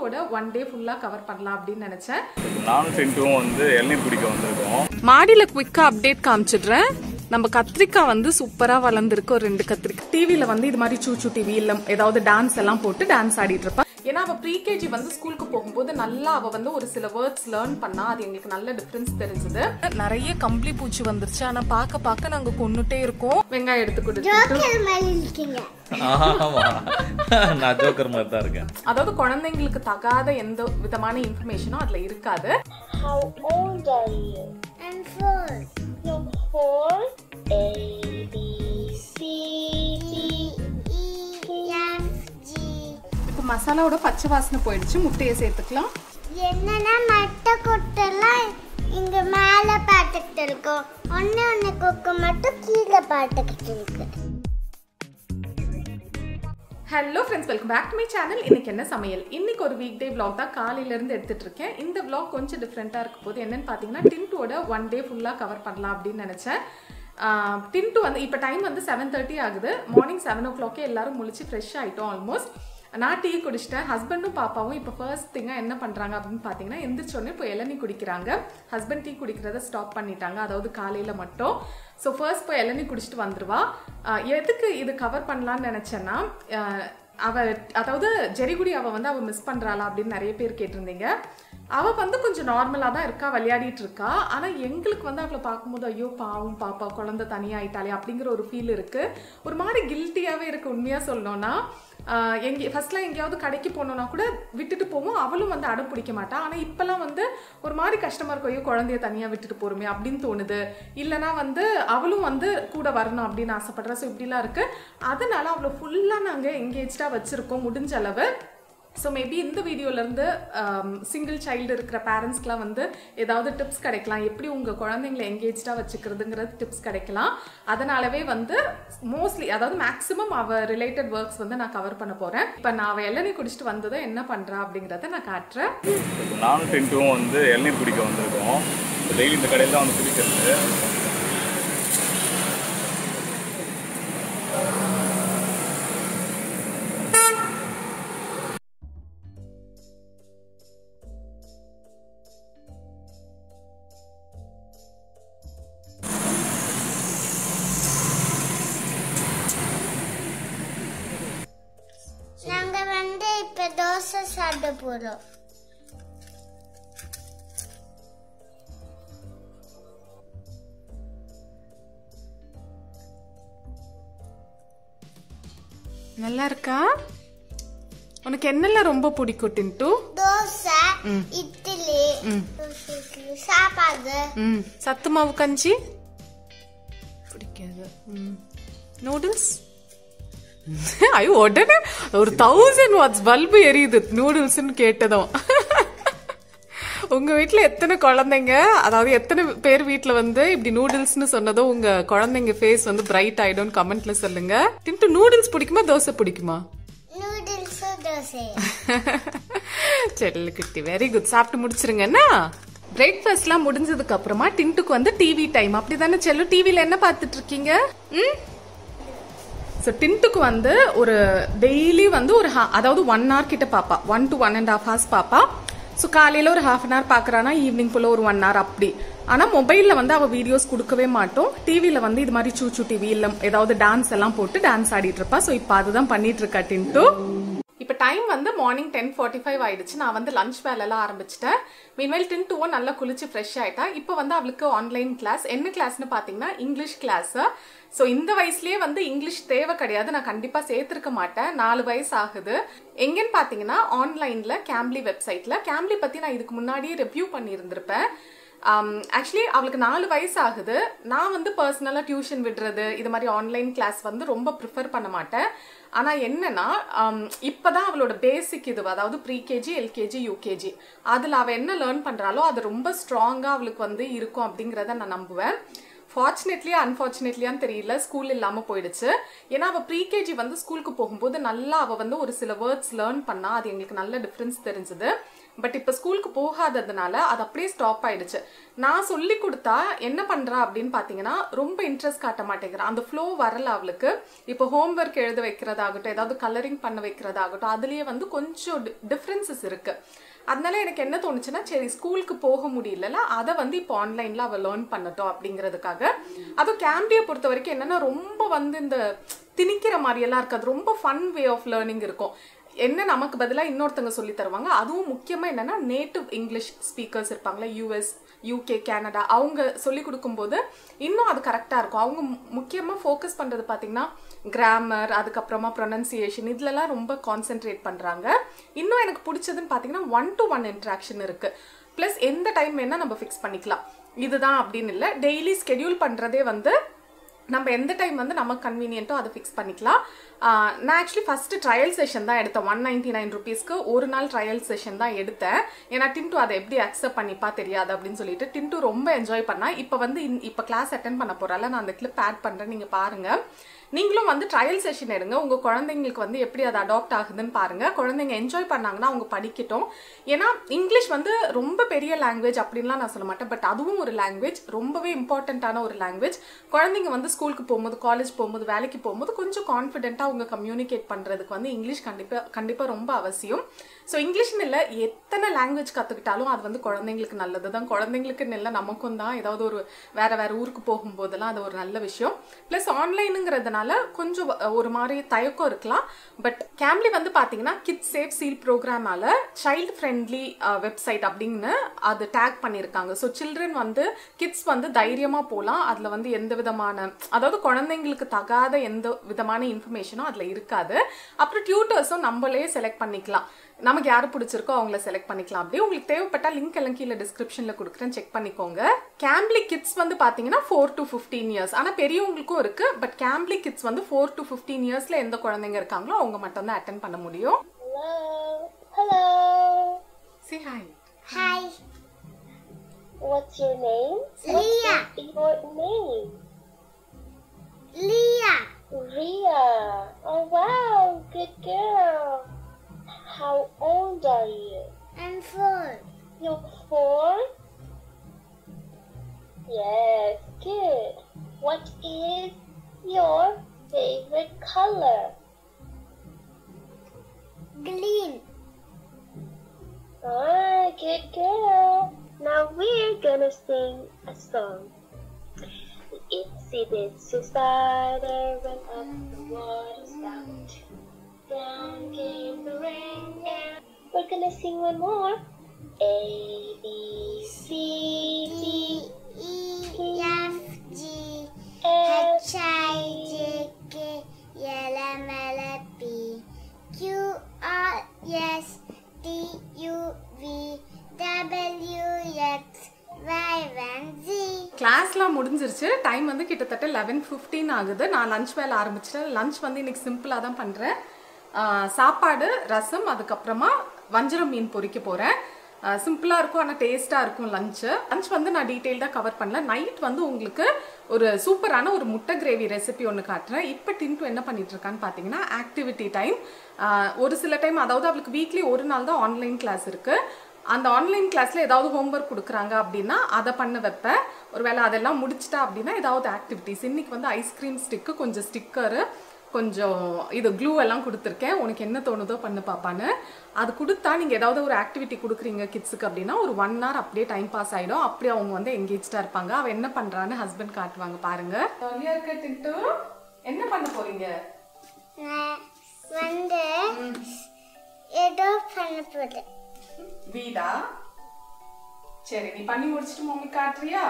டின்டோட one day ஃபுல்லா cover பண்ணலாம் அப்படின்னு நினைச்சேன். நானும் சென்ட்டும் வந்து எண்ணெய் பிடிக்க வந்திருக்கோம். மாடியில குவிக்கா அப்டேட் காமிச்சிடுறேன். நம்ம கத்திரிக்காய் வந்து சூப்பரா வளர்ந்துருக்கு. ஒரு ரெண்டு கத்திரிக்காய். டிவில வந்து இது மாதிரி சூச்சு டிவி இல்ல ஏதாவது டான்ஸ் எல்லாம் போட்டு டான்ஸ் ஆடிட்டு இருப்பா ஏன்னா அவ ப்ரீகேஜி வந்து ஸ்கூலுக்கு போகும்போது நல்லா அவ வந்து ஒரு சில வேர்ட்ஸ் லேர்ன் பண்ணா அது எங்களுக்கு நல்ல டிஃபரன்ஸ் தெரிஞ்சது நிறைய கம்பளி பூச்சி வந்துருச்சு ஆனா பாக்க பாக்க நாங்க கொன்னுட்டே இருக்கோம் வெங்காயம் எடுத்து கொடுத்து ஜோக்கர் மாதிரி இருக்கீங்க ஆமா நான் ஜோக்கர் மாதிரி தான் இருக்கேன் அதாவது குழந்தைங்களுக்கு தகாத எந்த விதமான இன்ஃபர்மேஷனும் அதுல இருக்காது How old are you? I'm four. You're four? A, B, C, இப்போ மசாலாவோட பச்சை வாசனை போயிடுச்சு முட்டையை சேர்த்துக்கலாம். என்னன்னா மட்டை கொட்டெல்லாம் இங்க மேல பார்த்துக்கிட்டு இருக்கோம். ஒண்ணு ஒண்ணு கொக்கு மட்டும் கீழே பார்த்துக்கிட்டு இருக்கு. Hello friends welcome back to my channel இன்னைக்கு என்ன சமையல்? இன்னைக்கு ஒரு வீக் டே vlog தான் காலையில இருந்து எடுத்துட்டு இருக்கேன். இந்த vlog கொஞ்சம் டிஃப்ரெண்ட்டாக இருக்க போது என்னன்னு பார்த்தீங்கன்னா டின்டோட ஒன் டே ஃபுல்லாக கவர் பண்ணலாம் அப்படின்னு நினச்சேன். டின்ட்டு வந்து இப்போ டைம் வந்து செவன் தேர்ட்டி ஆகுது. மார்னிங் செவன் ஓ கிளாக்கே எல்லாரும் முழிச்சு ஃப்ரெஷ் ஆகிட்டோம் ஆல்மோஸ்ட் நான் டீ குடிச்சிட்டேன் ஹஸ்பண்டும் பாப்பாவும் இப்போ ஃபர்ஸ்ட் திங்காக என்ன பண்ணுறாங்க அப்படின்னு பார்த்தீங்கன்னா எந்திரிச்சோடனே இப்போ இளநீ குடிக்கிறாங்க. ஹஸ்பண்ட் டீ குடிக்கிறத ஸ்டாப் பண்ணிட்டாங்க அதாவது காலையில் மட்டும். ஸோ ஃபர்ஸ்ட் போய் இளநீ குடிச்சிட்டு வந்துடுவா எதுக்கு இது கவர் பண்ணலான்னு நினச்சேன்னா அவள் அதாவது ஜெரிகுடி அவள் வந்து அவள் மிஸ் பண்ணுறாளா அப்படின்னு நிறைய பேர் கேட்டிருந்தீங்க. அவள் வந்து கொஞ்சம் நார்மலாக தான் இருக்கா விளையாடிட்டு இருக்கா. ஆனால் எங்களுக்கு வந்து அவளை பார்க்கும்போது ஐயோ பாவம் பாப்பா குழந்த தனியாகிட்டாலே அப்படிங்கிற ஒரு ஃபீல் இருக்குது ஒரு மாதிரி கில்ட்டியாகவே இருக்குது உண்மையாக சொல்லணும்னா. எங்கே ஃபர்ஸ்ட்லாம் எங்கேயாவது கடைக்கு போனோன்னா கூட விட்டுட்டு போவோம். அவளும் வந்து அடம் பிடிக்க மாட்டா. ஆனால் இப்போல்லாம் வந்து ஒரு மாதிரி கஷ்டமாக இருக்கும் ஐயோ குழந்தைய தனியாக விட்டுட்டு போகிறோமே அப்படின்னு தோணுது. இல்லைன்னா வந்து அவளும் வந்து கூட வரணும் அப்படின்னு ஆசைப்படுறா. ஸோ இப்படிலாம் இருக்குது அதனால் அவளை ஃபுல்லாக நாங்கள் எங்கேஜ்டாக வச்சுருக்கோம் முடிஞ்ச அளவு. ஸோ மேபி இந்த வீடியோலேருந்து சிங்கிள் um, சைல்டு இருக்கிற பேரண்ட்ஸ்க்குலாம் வந்து ஏதாவது டிப்ஸ் கிடைக்கலாம். எப்படி உங்கள் குழந்தைங்களை எங்கேஜ்டாக வச்சுக்கிறதுங்கிறது டிப்ஸ் கிடைக்கலாம். அதனாலவே வந்து மோஸ்ட்லி அதாவது மேக்ஸிமம் அவ ரிலேட்டட் ஒர்க்ஸ் வந்து நான் கவர் பண்ண போகிறேன் இப்போ நான் அவள் இளநீ குடிச்சிட்டு வந்ததும் என்ன பண்ணுறா அப்படிங்கிறத நான் காட்டுறேன். நானும் சென்ட்டும் வந்து எண்ணெய் பிடிக்க வந்திருக்கோம். டெய்லி இந்த கடையில் தான் வந்து பிடிக்கிறது போறோம். நல்லா இருக்கா உனக்கு என்னெல்லாம் ரொம்ப பிடிக்கும் டின்ட்டு தோசை இட்லி சாப்பாடு. சத்து மாவு கஞ்சி? பிடிக்காது. நூடுல்ஸ்? ஐயோ உடனே ஒரு தௌசண்ட் வாட்ஸ் பல்பு எரியுது. நூடுல்ஸ்னு கேட்டதும். உங்க வீட்ல எத்தனை குழந்தைங்க? அதாவது எத்தனை பேர் வீட்ல வந்து இப்படி நூடுல்ஸ்னு சொன்னதும் உங்க குழந்தைங்க ஃபேஸ் வந்து பிரைட் ஆயிடும்னு கமெண்ட்ல சொல்லுங்க. டின்ட்டு நூடுல்ஸ் பிடிக்குமா தோசை பிடிக்குமா? செல்லு குட்டி வெரி குட் சாப்பிட்டு முடிச்சிருங்கன்னா பிரேக்ஃபாஸ்ட்லாம் முடிஞ்சதுக்கு அப்புறமா டின்ட்டுக்கு வந்து டிவி டைம் அப்படிதானே செல்லு? டிவில என்ன பார்த்துட்டு இருக்கீங்க? ம்? ஸோ டென்த்துக்கு வந்து ஒரு டெய்லி வந்து ஒரு அதாவது ஒன் ஹவர் கிட்ட பாப்பா. One to one and half hours பாப்பா. ஸோ காலையில் ஒரு ஹாஃப் அன் ஹவர் பார்க்கறானா ஈவினிங் ஃபுல்லாக ஒரு ஒன் ஹவர் அப்படி. ஆனால் மொபைலில் வந்து அவள் வீடியோஸ் கொடுக்கவே மாட்டோம். டிவியில் வந்து இது மாதிரி சூச்சு டிவி இல்லை ஏதாவது டான்ஸ் எல்லாம் போட்டு டான்ஸ் ஆடிட்டு இருப்பா. ஸோ இப்போ அதுதான் பண்ணிட்டு இருக்கா டின்ட்டு இப்போ டைம் வந்து மார்னிங் டென் ஃபார்ட்டி ஃபைவ் ஆயிடுச்சு. நான் வந்து லஞ்ச் வேலைலாம் ஆரம்பிச்சிட்டேன். மீன்வைல் டென் டூவும் நல்லா குளிச்சு ஃப்ரெஷ் ஆகிட்டா இப்போ வந்து அவளுக்கு ஆன்லைன் கிளாஸ் என்ன கிளாஸ்னு பார்த்தீங்கன்னா இங்கிலீஷ் கிளாஸு ஸோ இந்த வயசுலேயே வந்து இங்கிலீஷ் தேவை கிடையாது. நான் கண்டிப்பாக சேர்த்துருக்க மாட்டேன். நாலு வயசு ஆகுது. எங்கேன்னு பார்த்தீங்கன்னா ஆன்லைனில் கேம்லி வெப்சைட்டில் கேம்லி பற்றி நான் இதுக்கு முன்னாடியே ரிவ்யூ பண்ணியிருந்திருப்பேன். Um, ஆக்சுவலி அவளுக்கு நாலு வயசு ஆகுது. நான் வந்து பர்சனலாக டியூஷன் விடுறது இது மாதிரி ஆன்லைன் கிளாஸ் வந்து ரொம்ப ப்ரிஃபர் பண்ண மாட்டேன். ஆனால் என்னன்னா இப்போ தான் அவளோட பேசிக் இது அதாவது ப்ரீகேஜி எல்கேஜி யூகேஜி அதில் அவள் என்ன லேர்ன் பண்ணுறாலோ அது ரொம்ப ஸ்ட்ராங்காக அவளுக்கு வந்து இருக்கும் அப்படிங்கிறத நான் நம்புவேன். ஃபார்ச்சுனேட்லியா அன்ஃபார்ச்சுனேட்லியான்னு தெரியல. ஸ்கூல் இல்லாமல் போயிடுச்சு. ஏன்னா அவள் ப்ரீகேஜி வந்து ஸ்கூலுக்கு போகும்போது நல்லா அவள் வந்து ஒரு சில வேர்ட்ஸ் லேர்ன் பண்ணா. அது எங்களுக்கு நல்ல டிஃப்ரென்ஸ் தெரிஞ்சுது. பட் இப்போ ஸ்கூலுக்கு போகாததுனால அது அப்படியே ஸ்டாப் ஆயிடுச்சு. நான் சொல்லி கொடுத்தா என்ன பண்ணுறா அப்படின்னு பார்த்தீங்கன்னா ரொம்ப இன்ட்ரெஸ்ட் காட்ட மாட்டேங்கிறான் அந்த ஃப்ளோ வரல அவளுக்கு. இப்போ ஹோம்ஒர்க் எழுத வைக்கிறதாகட்டும் ஏதாவது கலரிங் பண்ண வைக்கிறதாகட்டும் அதுலேயே வந்து கொஞ்சம் டிஃப்ரென்சஸ் இருக்குது அதனால எனக்கு என்ன தோணுச்சுன்னா சரி ஸ்கூலுக்கு போக முடியலல அதை வந்து இப்போ ஆன்லைனில் அவள் லேர்ன் பண்ணட்டும் அப்படிங்கிறதுக்காக. அதுவும் கேம்பியை பொறுத்த வரைக்கும் என்னென்னா ரொம்ப வந்து இந்த திணிக்கிற மாதிரியெல்லாம் இருக்காது. ரொம்ப ஃபன் வே ஆஃப் லேர்னிங் இருக்கும். என்ன நமக்கு பதிலாக இன்னொருத்தங்க சொல்லி தருவாங்க. அதுவும் முக்கியமாக என்னென்னா நேட்டிவ் இங்கிலீஷ் ஸ்பீக்கர்ஸ் இருப்பாங்களே யூஎஸ் யூகே கனடா அவங்க சொல்லி கொடுக்கும்போது இன்னும் அது கரெக்டாக இருக்கும். அவங்க முக்கியமாக ஃபோக்கஸ் பண்ணுறது பார்த்தீங்கன்னா கிராமர் அதுக்கப்புறமா ப்ரொனன்சியேஷன் இதுலலாம் ரொம்ப கான்சென்ட்ரேட் பண்ணுறாங்க இன்னும் எனக்கு பிடிச்சதுன்னு பார்த்தீங்கன்னா ஒன் டு ஒன் இன்ட்ராக்ஷன் இருக்குது ப்ளஸ் எந்த டைம் வேணால் நம்ம ஃபிக்ஸ் பண்ணிக்கலாம். இதுதான் அப்படின்னு இல்லை. டெய்லி ஸ்கெடியூல் பண்ணுறதே வந்து நம்ம எந்த டைம் வந்து நமக்கு கன்வீனியன்ட்டோ அதை ஃபிக்ஸ் பண்ணிக்கலாம். நான் ஆக்சுவலி ஃபஸ்ட்டு ட்ரையல் செஷன் தான் எடுத்தேன். ஒன் நைன்டி நைன் ருபீஸ்க்கு ஒரு நாள் ட்ரையல் செஷன் தான் எடுத்தேன். ஏன்னா டின்ட்டு அதை எப்படி அக்செப்ட் பண்ணிப்பா தெரியாது அப்படின்னு சொல்லிட்டு டின்ட்டு ரொம்ப என்ஜாய் பண்ணா. இப்போ வந்து இன்- இப்போ கிளாஸ் அட்டன் பண்ண போகிறால நான் அந்த கிளிப் ஆட் பண்ணுறேன் நீங்கள் பாருங்கள் நீங்களும் வந்து ட்ரையல் செஷன் எடுங்க. உங்கள் குழந்தைங்களுக்கு வந்து எப்படி அது அடாப்ட் ஆகுதுன்னு பாருங்கள் குழந்தைங்க என்ஜாய் பண்ணாங்கன்னா அவங்க படிக்கட்டும். ஏன்னா இங்கிலீஷ் வந்து ரொம்ப பெரிய லாங்குவேஜ் அப்படின்லாம் நான் சொல்ல மாட்டேன். பட் அதுவும் ஒரு லாங்குவேஜ் ரொம்பவே இம்பார்ட்டண்ட்டான ஒரு லாங்குவேஜ் குழந்தைங்க வந்து ஸ்கூலுக்கு போகும்போது காலேஜ் போகும்போது வேலைக்கு போகும்போது கொஞ்சம் கான்ஃபிடென்ட்டாக அவங்க கம்யூனிகேட் பண்ணுறதுக்கு வந்து இங்கிலீஷ் கண்டிப்பாக கண்டிப்பாக ரொம்ப அவசியம். ஸோ இங்கிலீஷ்னு இல்லை எத்தனை லாங்குவேஜ் கற்றுக்கிட்டாலும் அது வந்து குழந்தைங்களுக்கு நல்லது தான். குழந்தைங்களுக்குன்னு இல்லை நமக்கும் தான். ஏதாவது ஒரு வேறு வேறு ஊருக்கு போகும்போதெல்லாம் அது ஒரு நல்ல விஷயம். ப்ளஸ் ஆன்லைனுங்கிறதுனால கொஞ்சம் ஒரு மாதிரி தயக்கம் இருக்கலாம். பட் கேம்லி வந்து பார்த்தீங்கன்னா கிட்ஸ் சேஃப் சீல் ப்ரோக்ராமால் சைல்டு ஃப்ரெண்ட்லி வெப்சைட் அப்படின்னு அது டேக் பண்ணியிருக்காங்க ஸோ சில்ட்ரன் வந்து கிட்ஸ் வந்து தைரியமாக போகலாம் அதில் வந்து எந்த விதமான அதாவது குழந்தைங்களுக்கு தகாத எந்த விதமான இன்ஃபர்மேஷனும் அதில் இருக்காது. அப்புறம் டியூட்டர்ஸும் நம்மளே செலக்ட் பண்ணிக்கலாம். நமக்கு யார் பிடிச்சிருக்கோ அவங்கள செலக்ட் பண்ணிக்கலாம் அப்படியே உங்களுக்கு தேவைப்பட்டா லிங்க் எல்லாம் கீழே டிஸ்கிரிப்ஷனில் கொடுக்குறேன் செக் பண்ணிக்கோங்க கேம்ப்லி கிட்ஸ் வந்து பார்த்தீங்கன்னா ஃபோர் டு ஃபிஃப்டீன் இயர்ஸ் ஆனால் பெரியவங்களுக்கும் இருக்கு பட் கேம்ப்லி கிட்ஸ் வந்து ஃபோர் டு ஃபிஃப்டீன் இயர்ஸ்ல எந்த குழந்தைங்க இருக்காங்களோ அவங்க மட்டும் தான் அட்டன் பண்ண முடியும். Hello. C hi Hi. What's your name? Four. You're? Yes, good. What is your favorite color? Green. Ah, good girl. Now we're gonna sing a song. Itsy bitsy spider went up the water spout. Down came the rain and we're gonna sing one more. A B C D D E F G H I J K L M L, P Q R S T U V W X Y and Z. கிளாஸ்லாம் முடிஞ்சிருச்சு time வந்து கிட்டத்தட்ட eleven fifteen ஆகுது நான் lunch வேலை ஆரம்பிச்சிட்டேன் lunch வந்து இன்னைக்கு சிம்பிளாக தான் பண்ணுறேன் சாப்பாடு ரசம் அதுக்கப்புறமா வஞ்சரம் மீன் பொறிக்க போகிறேன் சிம்பிளாக இருக்கும் ஆனால் டேஸ்ட்டாக இருக்கும் லஞ்சு லஞ்ச் வந்து நான் டீட்டெயில்டாக கவர் பண்ணல. நைட் வந்து உங்களுக்கு ஒரு சூப்பரான ஒரு முட்டை கிரேவி ரெசிபி ஒன்று காட்டுறேன். இப்போ டின்ட்டு என்ன பண்ணிட்டு இருக்கான்னு பார்த்தீங்கன்னா ஆக்டிவிட்டி டைம் ஒரு சில டைம் அதாவது அவளுக்கு வீக்லி ஒரு நாள் தான் ஆன்லைன் கிளாஸ் இருக்குது அந்த ஆன்லைன் கிளாஸில் ஏதாவது ஹோம்ஒர்க் கொடுக்குறாங்க அப்படின்னா அதை பண்ண வைப்பேன் ஒருவேளை அதெல்லாம் முடிச்சிட்டா அப்படின்னா ஏதாவது ஆக்டிவிட்டிஸ் இன்றைக்கி வந்து ஐஸ்கிரீம் ஸ்டிக்கு கொஞ்சம் ஸ்டிக்கரு கொஞ்சம் இது க்ளூ எல்லாம் கொடுத்துருக்கேன். உனக்கு என்ன தோணுதோ பண்ணு பாப்பான்னு. அது கொடுத்தா நீங்கள் ஏதாவது ஒரு ஆக்டிவிட்டி கொடுக்குறீங்க கிட்ஸுக்கு அப்படின்னா ஒரு ஒன் hour அப்படியே டைம் பாஸ் ஆகிடும் அப்படியே அவங்க வந்து எங்கேஜ்டாக இருப்பாங்க. அவள் என்ன பண்ணுறான்னு ஹஸ்பண்ட் காட்டுவாங்க பாருங்க. என்ன பண்ண போறீங்க? வந்து ஏதோ பண்ண போறேன். வீடா? சரி நீ பண்ணி முடிச்சிட்டு மம்மி காட்டுறியா?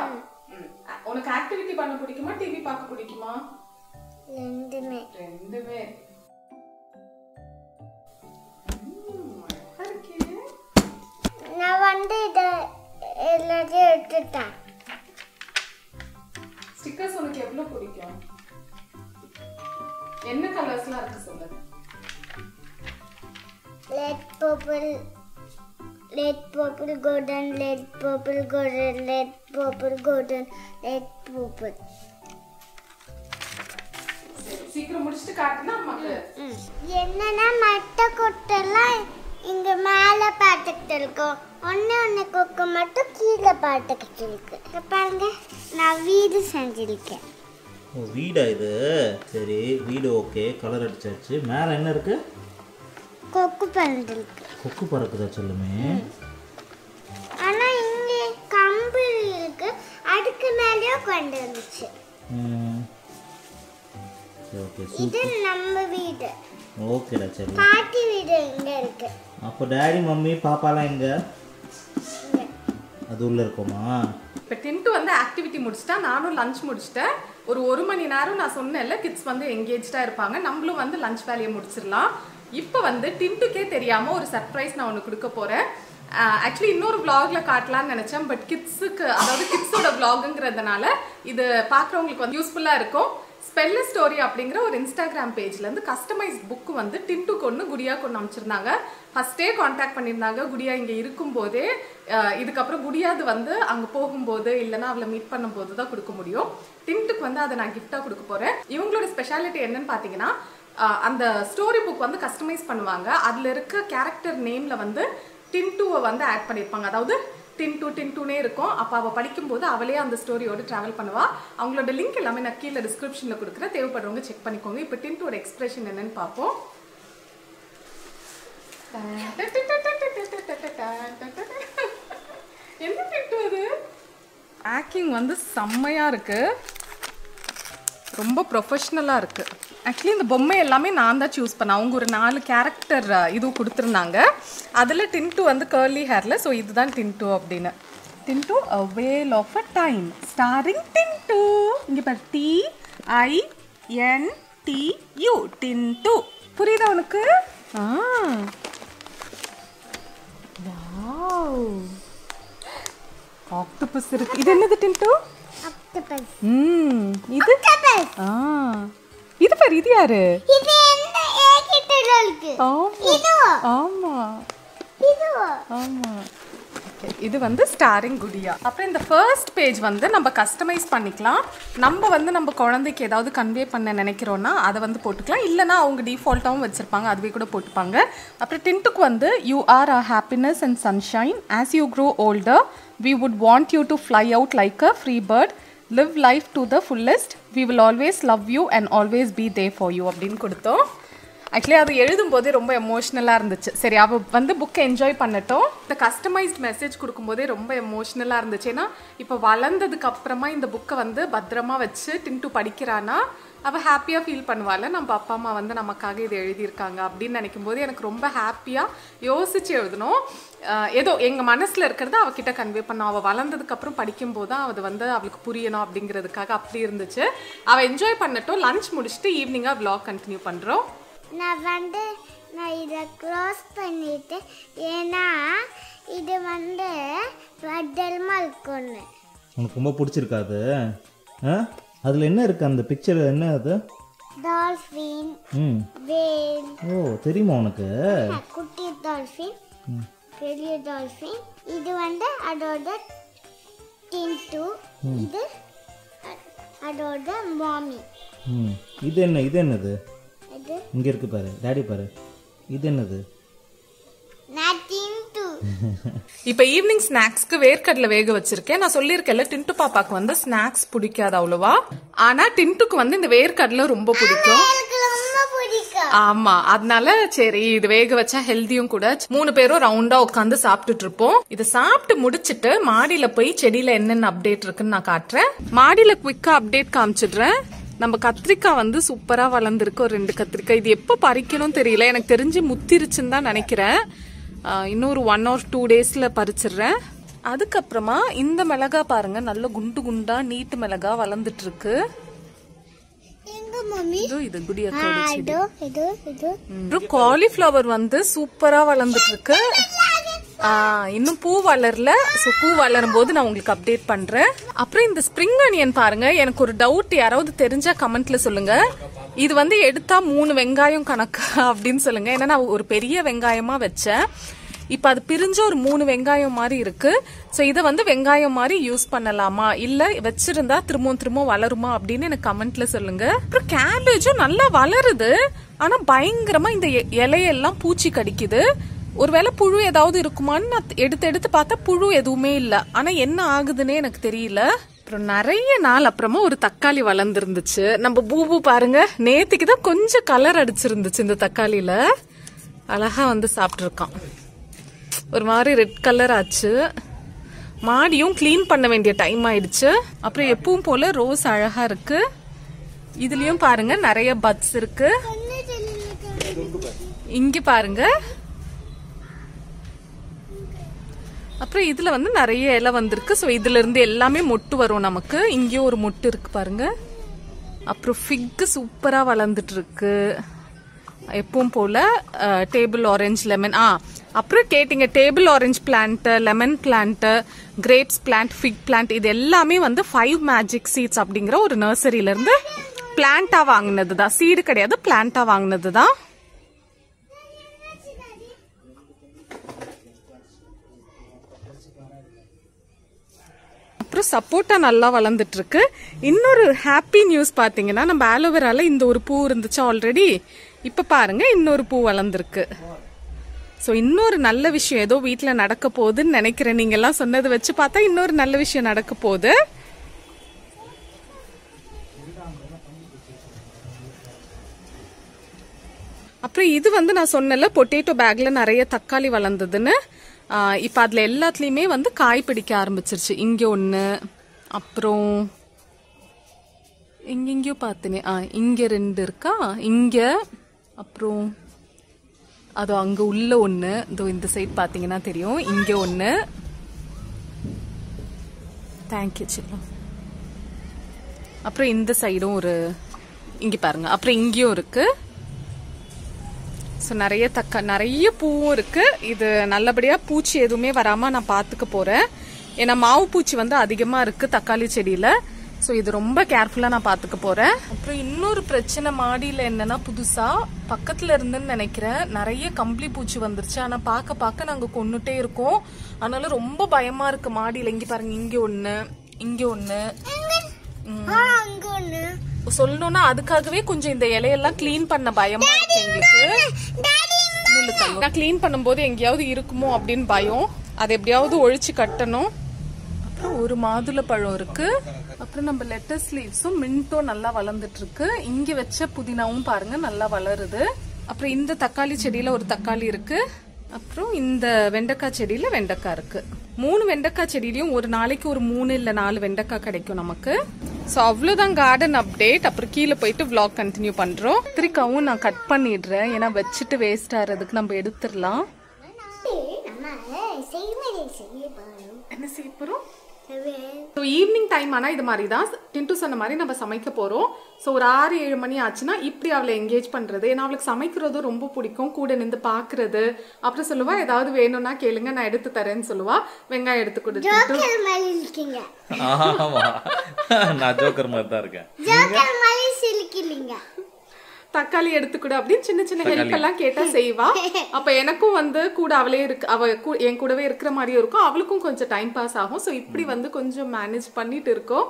உனக்கு ஆக்டிவிட்டி பண்ண பிடிக்குமா? டிவி பார்க்க பிடிக்குமா? ரெண்டுமே. ரெண்டுமே. நான் வந்து இதை எல்லாத்தையும் எடுத்துட்டேன். ஸ்டிக்கர்ஸ் உனக்கு எவ்வளவு பிடிக்கும்? என்ன கலர்ஸ்லாம் இருக்கு சொல்லு. Red purple purple golden red purple golden red purple golden red purple. சீக்கிரம் முடிச்சுட்டு காட்டுனா அம்மாக்கு. என்னன்னா மட்டை கொட்டெல்லாம் இங்க மேல பார்த்துக்கிட்டு இருக்கோம். ஒண்ணு ஒண்ணு கொக்கு மட்டும் கீழே பார்த்துக்கிட்டு இருக்கு. இங்க பாருங்க நான் வீடு செஞ்சிருக்கேன். ஓ வீடா இது? சரி வீடு ஓகே. கலர் அடிச்சாச்சு. மேலே என்ன இருக்கு? கொக்கு பறந்துருக்கு கொக்கு பறக்குதா சொல்லுமே? ஆனா இங்க கம்பு இருக்கு. அதுக்கு மேலேயும் கொண்டு வந்துச்சு. சரி ஓகே இது நம்ம வீடு. ஓகேடா சரி பாட்டி வீடு இங்க இருக்கு. அப்போ டேடி மம்மி பாப்பாலாம் எங்க. அது உள்ள இருக்குமா? இப்போ டென்த்து வந்து ஆக்டிவிட்டி முடிச்சிட்டா நானும் லஞ்ச் முடிச்சிட்டேன். ஒரு ஒரு மணி நேரம் நான் சொன்னேன்ல கிட்ஸ் வந்து எங்கேஜ்டாக இருப்பாங்க. நம்மளும் வந்து லஞ்ச் வேலையை முடிச்சிடலாம். இப்போ வந்து டின்ட்டுக்கே தெரியாமல் ஒரு சர்ப்ரைஸ் நான் ஒன்று கொடுக்க போகிறேன் ஆக்சுவலி இன்னொரு vlogல காட்டலாம்னு நினச்சேன் பட் கிட்ஸுக்கு அதாவது கிட்ஸோட vlogங்கிறதுனால இது பார்க்குறவங்களுக்கு வந்து யூஸ்ஃபுல்லாக இருக்கும். ஸ்பெல்ல ஸ்டோரி அப்படிங்கிற ஒரு இன்ஸ்டாகிராம் பேஜ்லேருந்து கஸ்டமைஸ் புக் வந்து டின்ட்டு கொன்று குடியா கொண்டு அமைச்சிருந்தாங்க. ஃபஸ்ட்டே காண்டாக்ட் பண்ணியிருந்தாங்க. குடியா இங்கே இருக்கும்போதே இதுக்கப்புறம் குடியாது வந்து அங்கே போகும்போது இல்லைன்னா அவளை மீட் பண்ணும்போது தான் கொடுக்க முடியும். டின்ட்டுக்கு வந்து அதை நான் கிஃப்டாக கொடுக்க போகிறேன் இவங்களோட ஸ்பெஷாலிட்டி என்னன்னு பார்த்தீங்கன்னா அந்த ஸ்டோரி புக் வந்து கஸ்டமைஸ் பண்ணுவாங்க. அதில் இருக்க கேரக்டர் நேமில் வந்து டின்ட்டுவை வந்து ஆட் பண்ணியிருப்பாங்க. அதாவது டின்டூ டின்டூனே இருக்கும் அப்போ அவள் படிக்கும்போது அவளே அந்த ஸ்டோரியோட ட்ராவல் பண்ணுவா அவங்களோட லிங்க் எல்லாமே நான் கீழே டிஸ்கிரிப்ஷனில் கொடுக்குறேன் தேவைப்படுறவங்க செக் பண்ணிக்கோங்க இப்போ டின்டூட எக்ஸ்பிரஷன் என்னன்னு பார்ப்போம் என்ன டின்டூ அது ஆக்டிங் வந்து செம்மையாக இருக்குது ரொம்ப ப்ரொஃபஷ்னலாக இருக்குது ஆக்சுவலி இந்த பொம்மை எல்லாமே நான் தான் சூஸ் பண்ணேன். அவங்க ஒரு நாலு கேரக்டர் இது கொடுத்துருந்தாங்க. அதில் டின்ட்டு வந்து கர்லி ஹேரில் ஸோ இதுதான் டின்ட்டு அப்படின்னு. Tintu a whale of a time starring Tintu இங்கே பாரு T I N T U Tintu புரியுதா உனக்கு? ஆ. ஆக்டோபஸ் இருக்கு. இது என்னது டின்ட்டு Octopus. ம் இது. ஆ. இது பாரு இது யாரு? இது என்ன ஏகிட்டல இருக்கு? இதுவா? ஆமா. இதுவா? ஆமா. இது வந்து ஸ்டாரிங் குடியா. அப்புறம் இந்த ஃபர்ஸ்ட் பேஜ் வந்து நம்ம கஸ்டமைஸ் பண்ணிக்கலாம். நம்ம வந்து நம்ம குழந்தைக்கு ஏதாவது கன்வே பண்ண நினைக்கிறோன்னா அதை வந்து போட்டுக்கலாம். இல்லைனா அவங்க டிஃபால்ட்டாகவும் வச்சுருப்பாங்க. அதுவே கூட போட்டுப்பாங்க. அப்புறம் டின்ட்டுக்கு வந்து you are a happiness and sunshine as you grow older we would want you to fly out like a free bird live life to the fullest we will always love you and always be there for you அப்படின்னு கொடுத்தோம். Actually அது எழுதும்போதே ரொம்ப எமோஷ்னலாக இருந்துச்சு. சரி அவள் வந்து புக்கை என்ஜாய் பண்ணட்டும். இந்த கஸ்டமைஸ்ட் மெசேஜ் கொடுக்கும்போதே ரொம்ப எமோஷ்னலாக இருந்துச்சு. ஏன்னா இப்போ வளர்ந்ததுக்கு அப்புறமா இந்த புக்கை வந்து பத்திரமா வச்சு டின்ட்டு படிக்கிறானா அவள் ஹாப்பியாக ஃபீல் பண்ணுவாள் நம்ம அப்பா அம்மா வந்து நமக்காக இது எழுதியிருக்காங்க அப்படின்னு நினைக்கும் போது எனக்கு ரொம்ப ஹாப்பியாக யோசிச்சு எழுதணும். ஏதோ எங்கள் மனசில் இருக்கிறத அவகிட்ட கன்வே பண்ணோம் அவள் வளர்ந்ததுக்கப்புறம் படிக்கும்போது தான் அது வந்து அவளுக்கு புரியணும் அப்படிங்கிறதுக்காக அப்படி இருந்துச்சு. அவள் என்ஜாய் பண்ணட்டும். லஞ்ச் முடிச்சுட்டு ஈவினிங்காக விலாக் கண்டினியூ பண்ணுறோம் நான் வந்து நான் இதை க்ளோஸ் பண்ணிட்டு ஏன்னா இது வந்து பத்திரமா இருக்கும்னு உனக்கு ரொம்ப பிடிச்சிருக்கா அது? ஆ? அதில் என்ன இருக்கு? அந்த பிக்சர் என்ன அது? டால்ஃபின் ம். வேல் ஓ தெரியுமா உனக்கு? குட்டி டால்ஃபின் பெரிய டால்ஃபின் இது வந்து அதோட டின்டு இது அதோட மாமி ம். இது என்ன? இது என்னது? இங்கே இருக்கு பாரு டாடி பாரு. இது என்னது? இப்போ ஈவினிங் ஸ்நாக்ஸ்க்கு வேர்க்கடலை வேக வச்சிருக்கேன். நான் சொல்லியிருக்கேன்ல டின்ட்டு பாப்பாக்கு வந்து ஸ்நாக்ஸ் பிடிக்காது அவ்வளவா? ஆனா டின்ட்டுக்கு வந்து இந்த வேர்க்கடலை ரொம்ப பிடிக்கும். எனக்கு ரொம்ப பிடிக்கும். ஆமா அதனால சரி இது வேக வச்சா ஹெல்தியும் கூட. மூணு பேரும் ரவுண்டா உட்காந்து சாப்பிட்டுட்டு இருப்போம். இதை சாப்பிட்டு முடிச்சிட்டு மாடியில போய் செடியில என்னென்ன அப்டேட் இருக்குன்னு நான் காட்டுறேன். மாடியில குவிக்கா அப்டேட் காமிச்சிடுறேன். நம்ம கத்திரிக்காய் வந்து சூப்பரா வளர்ந்துருக்கு. ஒரு ரெண்டு கத்திரிக்காய். இது எப்போ பறிக்கணும் தெரியல. எனக்கு தெரிஞ்சு முத்திருச்சுன்னு தான் நினைக்கிறேன். இன்னொரு ஒன் ஆர் டூ டேஸ்ல பறிச்சிடுறேன். அதுக்கப்புறமா இந்த மிளகா பாருங்க. நல்ல குண்டு குண்டா நீட்டு மிளகா வளர்ந்துட்டு இருக்கு காலிஃப்ளவர் வந்து சூப்பரா வளர்ந்துட்டு இருக்கு இன்னும் பூ வளரல. ஸோ பூ வளரும் போது நான் உங்களுக்கு அப்டேட் பண்றேன். அப்புறம் இந்த ஸ்ப்ரிங் ஆனியன் பாருங்க எனக்கு ஒரு டவுட் யாராவது தெரிஞ்சா கமெண்ட்ல சொல்லுங்க. இது வந்து எடுத்தா மூணு வெங்காயம் கணக்கு அப்படின்னு சொல்லுங்க. ஏன்னா நான் ஒரு பெரிய வெங்காயமா வச்சேன். இப்போ அது பிரிஞ்ச ஒரு மூணு வெங்காயம் மாதிரி இருக்கு. ஸோ இதை வந்து வெங்காயம் மாதிரி யூஸ் பண்ணலாமா? இல்ல வச்சிருந்தா திரும்பவும் திரும்பவும் வளருமா அப்படின்னு எனக்கு கமெண்ட்ல சொல்லுங்க. அப்புறம் கேபேஜும் நல்லா வளருது. ஆனா பயங்கரமா இந்த இலையெல்லாம் பூச்சி கடிக்குது. ஒருவேளை புழு ஏதாவது இருக்குமான்னு நான் எடுத்து எடுத்து பார்த்தா புழு எதுவுமே இல்லை. ஆனா என்ன ஆகுதுன்னே எனக்கு தெரியல. அப்புறம் நிறைய நாள் அப்புறமா ஒரு தக்காளி வளர்ந்துருந்துச்சு. நம்ம பூபு பாருங்க நேத்துக்கு தான் கொஞ்சம் கலர் அடிச்சிருந்துச்சு இந்த தக்காளியில. அழகா வந்து சாப்பிட்டுருக்கான். ஒரு மாதிரி ரெட் கலர் ஆச்சு. மாடியும் க்ளீன் பண்ண வேண்டிய டைம் ஆயிடுச்சு. அப்புறம் எப்பவும் போல ரோஸ் அழகா இருக்கு. இதுலயும் பாருங்க நிறைய பட்ஸ் இருக்கு. இங்க பாருங்க அப்புறம் இதுல வந்து நிறைய இலை வந்திருக்கு. ஸோ இதுல இருந்து எல்லாமே மொட்டு வரும் நமக்கு. இங்கேயும் ஒரு மொட்டு இருக்கு பாருங்க. அப்புறம் ஃபிக்கு சூப்பரா வளர்ந்துட்டு இருக்கு. எப்பவும் போல டேபிள் ஆரஞ்சு லெமன் ஆ அப்புறம் கேட்டிங்க table orange plant lemon plant grapes plant fig plant இது எல்லாமே வந்து ஃபைவ் மேஜிக் சீட்ஸ் அப்படிங்கிற ஒரு நர்சரியிலேருந்து பிளான்ட்டாக வாங்கினது தான் சீடு கிடையாது பிளான்ட்டாக வாங்கினது தான் அப்புறம் சப்போட்டா நல்லா வளர்ந்துட்டு இருக்கு இன்னொரு ஹாப்பி நியூஸ் பாத்தீங்கன்னா நம்ம ஆலோவேரால இந்த ஒரு பூ இருந்துச்சு ஆல்ரெடி இப்ப பாருங்க இன்னொரு பூ வளர்ந்துருக்கு. ஸோ இன்னொரு நல்ல விஷயம் ஏதோ வீட்டில் நடக்க போகுதுன்னு நினைக்கிறேன். நீங்க எல்லாம் சொன்னதை வச்சு பார்த்தா இன்னொரு நல்ல விஷயம் நடக்க போகுது. அப்புறம் இது வந்து நான் சொன்னல பொட்டேட்டோ பேக்ல நிறைய தக்காளி வளர்ந்ததுன்னு. இப்போ அதில் எல்லாத்துலேயுமே வந்து காய் பிடிக்க ஆரம்பிச்சிருச்சு. இங்கே ஒன்று அப்புறம் எங்கெங்கயோ பார்த்தனே. ஆ இங்கே ரெண்டு இருக்கா? இங்கே அப்புறம் அதோ அங்கே உள்ள ஒன்று இதோ இந்த சைட் பார்த்தீங்கன்னா தெரியும். இங்கே ஒன்று தேங்க்யூ சின்னம் அப்புறம் இந்த சைடும் ஒரு இங்கே பாருங்க. அப்புறம் இங்கேயும் இருக்குது ஸோ நிறைய தக்கா நிறைய பூவும் இருக்கு. இது நல்லபடியா பூச்சி எதுவுமே வராம நான் பாத்துக்க போறேன். ஏன்னா மாவு பூச்சி வந்து அதிகமா இருக்கு தக்காளி செடியில. ஸோ இது ரொம்ப கேர்ஃபுல்லா நான் பாத்துக்க போறேன். அப்புறம் இன்னொரு பிரச்சனை மாடியில என்னன்னா புதுசா பக்கத்துல இருந்துன்னு நினைக்கிறேன். நிறைய கம்பளி பூச்சி வந்துருச்சு. ஆனா பார்க்க பார்க்க நாங்க கொன்னுட்டே இருக்கோம். அதனால ரொம்ப பயமா இருக்கு மாடியில. இங்க பாருங்க இங்க ஒண்ணு இங்க ஒண்ணு. சொல்லணும்னா அதுக்காகவே கொஞ்சம் இந்த இலையெல்லாம் க்ளீன் பண்ண பயமா இருக்கு. எங்களுக்கு. நான் க்ளீன் பண்ணும்போது எங்கேயாவது இருக்குமோ அப்படின்னு பயம். அதை எப்படியாவது ஒழிச்சு கட்டணும். அப்புறம் ஒரு மாதுளை பழம் இருக்கு. அப்புறம் நம்ம லெட்டஸ் லீவ்ஸும் மின்ட்டும் நல்லா வளர்ந்துட்டு இருக்கு இங்க வச்ச புதினாவும் பாருங்க நல்லா வளருது. அப்புறம் இந்த தக்காளி செடியில ஒரு தக்காளி இருக்கு. அப்புறம் இந்த வெண்டைக்காய் செடியில வெண்டைக்காய் இருக்கு. மூணு வெண்டைக்காய் செடியிலயும் ஒரு நாளைக்கு ஒரு மூணு இல்ல நாலு வெண்டைக்காய் கிடைக்கும் நமக்கு. ஸோ அவ்வளோதான் கார்டன் அப்டேட் அப்புறம் கீழே போயிட்டு vlog கண்டினியூ பண்றோம். கத்திரிக்காவும் நான் கட் பண்ணிடுறேன். ஏன்னா வச்சுட்டு வேஸ்ட் ஆகிறதுக்கு நம்ம எடுத்துடலாம். என்ன செய்ய போறோம்? ஸோ ஈவினிங் டைம் ஆனால் இது மாதிரி தான். டின்ட்டு சொன்ன மாதிரி நம்ம சமைக்க போகிறோம் ஸோ ஒரு ஆறு ஏழு மணி ஆச்சுன்னா இப்படி அவளை என்கேஜ் பண்ணுறது ஏன்னா அவளுக்கு சமைக்கிறதும் ரொம்ப பிடிக்கும். கூட நின்று பார்க்குறது. அப்புறம் சொல்லுவா ஏதாவது வேணும்னா கேளுங்க நான் எடுத்து தரேன்னு சொல்லுவா. வெங்காயம் எடுத்து கொடுத்துட்டு ஜோக்கர் மாதிரி இருக்கீங்க. ஆமா. நான் ஜோக்கர் மாதிரி தான் இருக்கேன். ஜோக்கர் மாதிரி சிரிக்கிறீங்க தக்காளி எடுத்துக்கூட அப்படின்னு சின்ன சின்ன ஹெல்ப் எல்லாம் கேட்டா செய்வா. அப்ப எனக்கும் வந்து கூட அவளே இருக்கு அவ என் கூடவே இருக்கிற மாதிரியும் இருக்கும். அவளுக்கும் கொஞ்சம் டைம் பாஸ் ஆகும். ஸோ இப்படி வந்து கொஞ்சம் மேனேஜ் பண்ணிட்டு இருக்கோம்.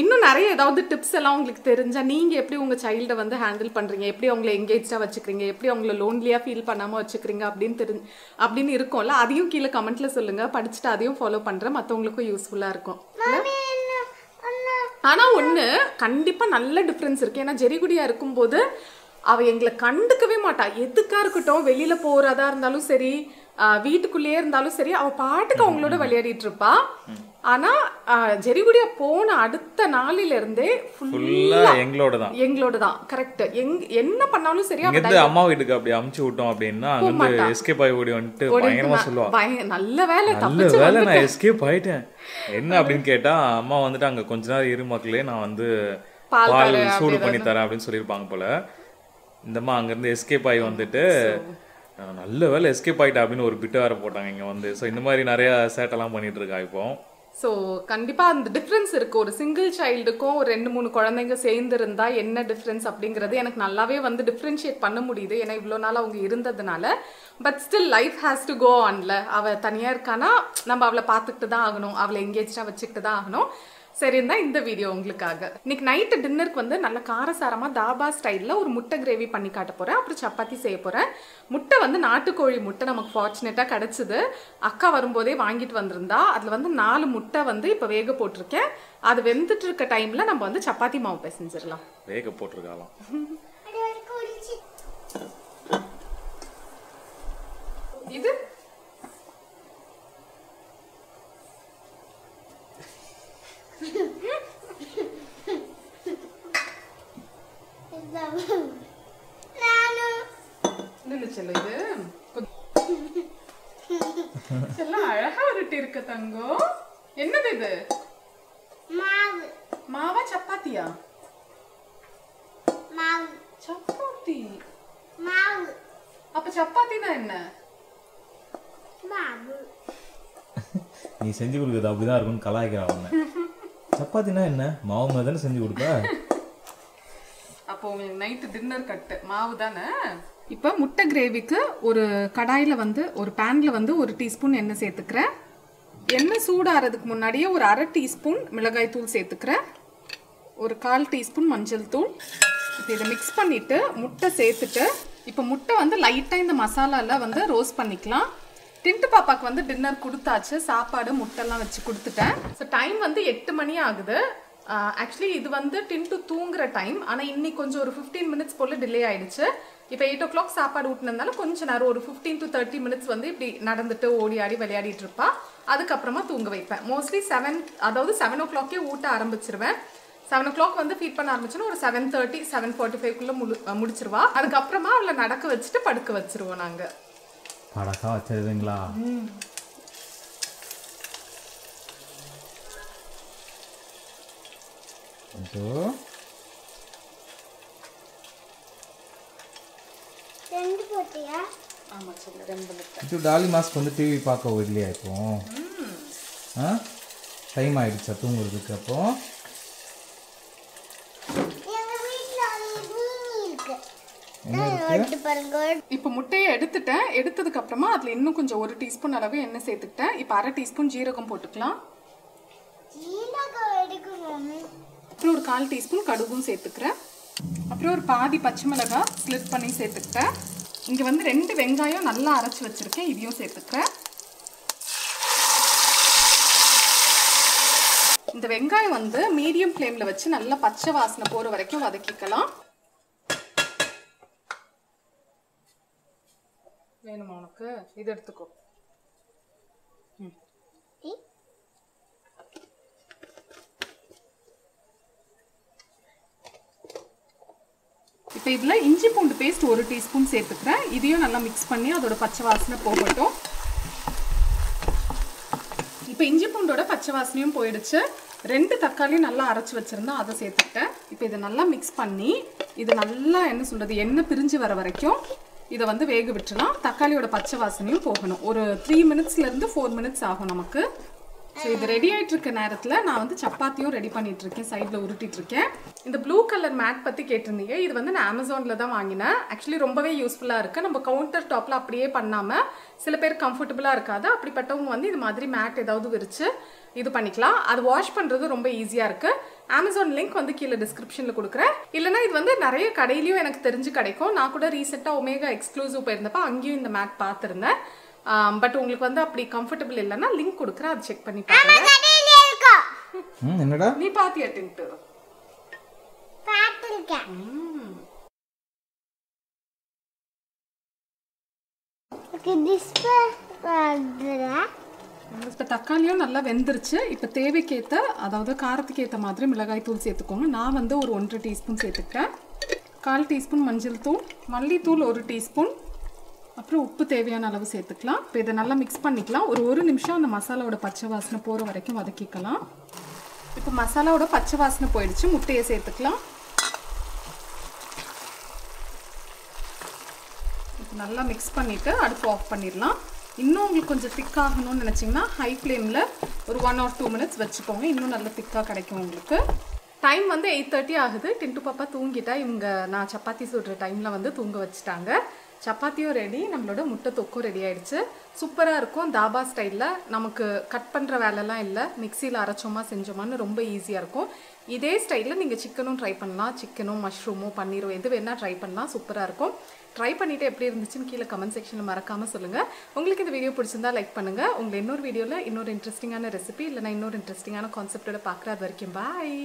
இன்னும் நிறைய ஏதாவது டிப்ஸ் எல்லாம் உங்களுக்கு தெரிஞ்சா நீங்க எப்படி உங்க சைல்டை வந்து ஹேண்டில் பண்றீங்க? எப்படி அவங்களை எங்கேஜா வச்சுக்கிறீங்க? எப்படி அவங்கள லோன்லியா ஃபீல் பண்ணாம வச்சுக்கிறீங்க? அப்படின்னு தெரிஞ்சு அப்படின்னு இருக்கும்ல அதையும் கீழே கமெண்ட்ல சொல்லுங்க. படிச்சுட்டு அதையும் ஃபாலோ பண்றேன். மத்தவங்களுக்கும் யூஸ்ஃபுல்லா இருக்கும். ஆனால் ஒன்று கண்டிப்பாக நல்ல டிஃப்ரென்ஸ் இருக்கு. ஏன்னா ஜெரிகுடியாக இருக்கும்போது அவள் எங்களை கண்டுக்கவே மாட்டாள் எதுக்காக இருக்கட்டும் வெளியில் போகிறதா இருந்தாலும் சரி வீட்டுக்குள்ளேயே இருந்தாலும் சரி அவ பாட்டுக்கு அவங்களோட விளையாடிட்டு இருப்பா ஆனா ஜெரிகுடியா போன அடுத்த நாளில இருந்தே ஃபுல்லா எங்களோட தான் எங்களோட தான் கரெக்ட் எங் என்ன பண்ணாலும் சரி இங்கிருந்து அம்மா வீட்டுக்கு அப்படி அமுச்சு விட்டோம் அப்படின்னா அங்கிருந்து எஸ்கேப் ஆகி ஓடி வந்துட்டு பயங்கரமா சொல்லுவா. நல்ல வேலை நல்ல வேலை நான் எஸ்கேப் ஆயிட்டேன். என்ன அப்படின்னு கேட்டா அம்மா வந்துட்டு அங்க கொஞ்ச நேரம் இரு மக்களே நான் வந்து பால் சூடு பண்ணி தரேன் அப்படின்னு சொல்லியிருப்பாங்க போல. இந்தம்மா அங்க இருந்து எஸ்கேப் ஆகி வந்துட்டு நல்ல வேலை எஸ்கேப் ஆயிட்டா அப்படின்னு ஒரு பிட்டு வேற போட்டாங்க இங்கே வந்து. ஸோ இந்த மாதிரி நிறைய சேட்டெல்லாம் பண்ணிட்டு இருக்கா இப்போ? ஸோ கண்டிப்பாக அந்த டிஃப்ரென்ஸ் இருக்குது ஒரு சிங்கிள் சைல்டுக்கும் ஒரு ரெண்டு மூணு குழந்தைங்க சேர்ந்து இருந்தா என்ன டிஃப்ரென்ஸ் அப்படிங்கிறது எனக்கு நல்லாவே வந்து டிஃப்ரென்ஷியேட் பண்ண முடியுது. ஏன்னா இவ்வளோ நாள் அவங்க இருந்ததுனால. But still life has to go ஆன்ல அவள் தனியாக இருக்கானா? நம்ம அவளை பார்த்துக்கிட்டு தான் ஆகணும். அவளை எங்கேஜாக வச்சுக்கிட்டு தான் ஆகணும். சரி தான் இந்த வீடியோ உங்களுக்காக. இன்னைக்கு நைட்டு டின்னருக்கு வந்து நல்ல காரசாரமா தாபா ஸ்டைலில் ஒரு முட்டை கிரேவி பண்ணி காட்ட போறேன். அப்புறம் சப்பாத்தி செய்ய போறேன். முட்டை வந்து நாட்டுக்கோழி முட்டை நமக்கு ஃபார்ச்சுனேட்டாக கிடைச்சது. அக்கா வரும்போதே வாங்கிட்டு வந்திருந்தா. அதில் வந்து நாலு முட்டை வந்து இப்போ வேக போட்டிருக்கேன். அது வெந்துட்டு இருக்க டைம்ல நம்ம வந்து சப்பாத்தி மாவு பிசைஞ்சிடலாம். வேக போட்டிருக்காளாம். அது வரைக்கும் ஒழிச்சு இது நானும் நில்லு செல்ல இது செல்லம் அழகா உருட்டி இருக்க தங்கம் என்னது இது? மாவு. மாவா சப்பாத்தியா? மாவு. சப்பாத்தி. மாவு. அப்ப சப்பாத்தினா என்ன? மாவு. நீ செஞ்சு கொடுக்குறது அப்படிதான் இருக்கும்னு கலாய்க்கிறா அவனை. சப்பாத்தினா என்ன? மாவு மாதிரி தானே செஞ்சு கொடுப்ப? அப்போ உங்களுக்கு நைட்டு டின்னர் கட்டு மாவு தானே? இப்போ முட்டை கிரேவிக்கு ஒரு கடாயில் வந்து ஒரு பேனில் வந்து ஒரு டீஸ்பூன் எண்ணெய் சேர்த்துக்கிறேன். எண்ணெய் சூடாகிறதுக்கு முன்னாடியே ஒரு அரை டீஸ்பூன் மிளகாய் தூள் சேர்த்துக்கிறேன். ஒரு கால் டீஸ்பூன் மஞ்சள் தூள். இப்போ இதை மிக்ஸ் பண்ணிவிட்டு முட்டை சேர்த்துட்டு இப்போ முட்டை வந்து லைட்டாக இந்த மசாலாவில் வந்து ரோஸ்ட் பண்ணிக்கலாம். டின்ட்டு பாப்பாக்கு வந்து டின்னர் கொடுத்தாச்சு. சாப்பாடு முட்டைலாம் வச்சு கொடுத்துட்டேன். ஸோ டைம் வந்து எட்டு மணி ஆகுது. ஆக்சுவலி இது வந்து டின்ட்டு தூங்குற டைம் ஆனால் இன்னைக்கு கொஞ்சம் ஒரு ஃபிஃப்டீன் மினிட்ஸ் போல் டிலே ஆயிடுச்சு. இப்போ எயிட் ஓ கிளாக் சாப்பாடு ஊட்டினதுனால கொஞ்சம் நேரம் ஒரு ஃபிஃப்டீன் டு தேர்ட்டி மினிட்ஸ் வந்து இப்படி நடந்துட்டு ஓடி ஆடி விளையாடிட்டு இருப்பா. அதுக்கப்புறமா தூங்க வைப்பேன். மோஸ்ட்லி செவன் அதாவது செவன் ஓ கிளாக்கே ஊட்ட ஆரம்பிச்சிருவேன். செவன் ஓ கிளாக் வந்து ஃபீட் பண்ண ஆரம்பிச்சோன்னா ஒரு செவன் தேர்ட்டி செவன் ஃபார்ட்டி ஃபைவ்க்குள்ளே முடி முடிச்சிருவா. அதுக்கப்புறமா அவளை நடக்க வச்சுட்டு படுக்க வச்சிருவோம் நாங்கள் படக்கா முட்டை இது. டாலி மாஸ்க் வந்து டிவி பார்க்க விடலையா இப்போ? ஆ? டைம் ஆயிடுச்சா தூங்குறதுக்கு அப்போ எங்க வீட்ல ஒரு மீன் இருக்கு என்ன இருக்கு எடுத்து பாருங்க இப்போ முட்டையை எடுத்துட்டேன். எடுத்ததுக்கு அப்புறமா அதில் இன்னும் கொஞ்சம் ஒரு டீஸ்பூன் அளவு எண்ணெய் சேர்த்துக்கிட்டேன். இப்போ அரை டீஸ்பூன் ஜீரகம் போட்டுக்கலாம். அப்புறம் ஒரு கால் டீஸ்பூன் கடுகும் சேர்த்துக்கிறேன். அப்புறம் ஒரு பாதி பச்சை மிளகாய் ஸ்லிட் பண்ணி சேர்த்துக்கிட்டேன். இங்கே வந்து ரெண்டு வெங்காயம் நல்லா அரைச்சி வச்சுருக்கேன். இதையும் சேர்த்துக்கிறேன். இந்த வெங்காயம் வந்து மீடியம் ஃப்ளேமில் வச்சு நல்லா பச்சை வாசனை போகிற வரைக்கும் வதக்கிக்கலாம். வேணுமா உனக்கு? இது எடுத்துக்கோ. இப்போ இதில் இஞ்சி பூண்டு பேஸ்ட் ஒரு டீஸ்பூன் சேர்த்துக்கிறேன். இதையும் நல்லா மிக்ஸ் பண்ணி அதோட பச்சை வாசனை போகட்டும். இப்போ இஞ்சி பூண்டோட பச்சை வாசனையும் போயிடுச்சு. ரெண்டு தக்காளியும் நல்லா அரைச்சி வச்சுருந்தா அதை சேர்த்துக்கிட்டேன். இப்போ இதை நல்லா மிக்ஸ் பண்ணி இது நல்லா என்ன சொல்கிறது எண்ணெய் பிரிஞ்சு வர வரைக்கும் இதை வந்து வேக விட்டுலாம் தக்காளியோட பச்சை வாசனையும் போகணும். ஒரு த்ரீ மினிட்ஸ்லேருந்து ஃபோர் மினிட்ஸ் ஆகும் நமக்கு. ஸோ இது ரெடி ஆகிட்டு இருக்க நேரத்தில் நான் வந்து சப்பாத்தியும் ரெடி பண்ணிட்டு இருக்கேன் சைடில் உருட்டிட்டு இருக்கேன் இந்த ப்ளூ கலர் மேட் பற்றி கேட்டிருந்தீங்க. இது வந்து நான் அமேசானில் தான் வாங்கினேன். ஆக்சுவலி ரொம்பவே யூஸ்ஃபுல்லாக இருக்குது நம்ம கவுண்டர் டாப்பில் அப்படியே பண்ணாமல் சில பேர் கம்ஃபர்டபுளாக இருக்காது. அப்படிப்பட்டவங்க வந்து இது மாதிரி மேட் ஏதாவது விரித்து இது பண்ணிக்கலாம். அது வாஷ் பண்ணுறது ரொம்ப ஈஸியாக இருக்குது அமேசான் லிங்க் வந்து கீழே டிஸ்கிரிப்ஷனில் கொடுக்குறேன். இல்லைனா இது வந்து நிறைய கடையிலையும் எனக்கு தெரிஞ்சு கிடைக்கும். நான் கூட ரீசெண்டாக ஒமேகா எக்ஸ்க்ளூசிவ் போயிருந்தப்ப அங்கேயும் இந்த மேட் பார்த்துருந்தேன். பட் உங்களுக்கு வந்து அப்படி கம்ஃபர்டபுள் இல்லைன்னா லிங்க் கொடுக்குறேன். அதை செக் பண்ணி பாருங்க. என்னடா? நீ பாத்தியா டின்ட்டு பார்த்துருக்கேன். ஓகே டிஸ்பிளே பண்ணுறேன் இப்போ தக்காளியும் நல்லா வெந்துருச்சு. இப்போ தேவைக்கேற்ற அதாவது காரத்துக்கு ஏற்ற மாதிரி மிளகாய் தூள் சேர்த்துக்கோங்க. நான் வந்து ஒரு ஒன்றரை டீஸ்பூன் சேர்த்துக்கிட்டேன் கால் டீஸ்பூன் மஞ்சள் தூள் மல்லித்தூள் ஒரு டீஸ்பூன். அப்புறம் உப்பு தேவையான அளவு சேர்த்துக்கலாம். இப்போ இதை நல்லா மிக்ஸ் பண்ணிக்கலாம். ஒரு ஒரு நிமிஷம் அந்த மசாலாவோட பச்சை வாசனை போகிற வரைக்கும் வதக்கிக்கலாம். இப்போ மசாலாவோட பச்சை வாசனை போயிடுச்சு. முட்டையை சேர்த்துக்கலாம். இப்போ நல்லா மிக்ஸ் பண்ணிவிட்டு அடுப்பு ஆஃப் பண்ணிடலாம். இன்னும் உங்களுக்கு கொஞ்சம் திக்காகணும்னு நினச்சிங்கன்னா ஹை ஃப்ளேமில் ஒரு ஒன் ஆர் டூ மினிட்ஸ் வச்சுக்கோங்க. இன்னும் நல்ல திக்காக கிடைக்கும் உங்களுக்கு. டைம் வந்து எயிட் தேர்ட்டி ஆகுது. டின்ட்டு பாப்பா தூங்கிட்டா இவங்க நான் சப்பாத்தி சுடுற டைமில் வந்து தூங்க வச்சுட்டாங்க. சப்பாத்தியும் ரெடி நம்மளோட முட்டை தொக்கும் ரெடி ஆயிடுச்சு. சூப்பராக இருக்கும். தாபா ஸ்டைலில் நமக்கு கட் பண்ணுற வேலைலாம் இல்லை. மிக்சியில் அரைச்சோமா செஞ்சோமான்னு ரொம்ப ஈஸியாக இருக்கும். இதே ஸ்டைலில் நீங்கள் சிக்கனும் ட்ரை பண்ணலாம். சிக்கனும் மஷ்ரூமும் பன்னீரும் எது வேணால் ட்ரை பண்ணலாம். சூப்பராக இருக்கும். ட்ரை பண்ணிவிட்டு எப்படி இருந்துச்சுன்னு கீழே கமெண்ட் செக்ஷனில் மறக்காமல் சொல்லுங்கள் உங்களுக்கு இந்த வீடியோ பிடிச்சிருந்தா லைக் பண்ணுங்கள் உங்களை இன்னொரு வீடியோவில் இன்னொரு இன்ட்ரெஸ்டிங்கான ரெசிபி இல்லைனா இன்னொரு இன்ட்ரெஸ்டிங்கான கான்செப்டோட பார்க்குறது வரைக்கும். பாய்